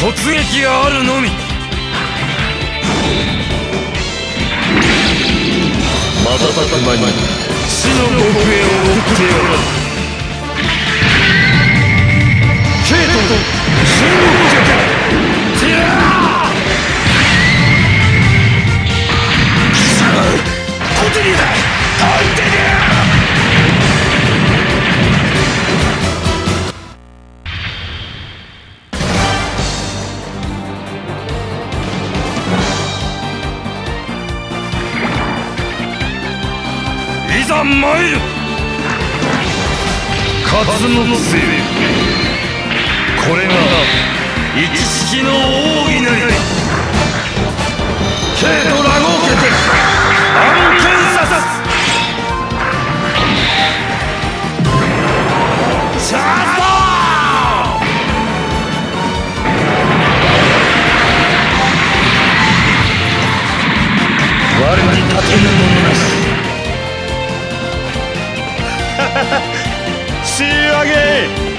突撃があるのみ。瞬く間に。死の極限を送ってやるケイトいざ参る。勝つの杖これが一式の王し 仕上げ。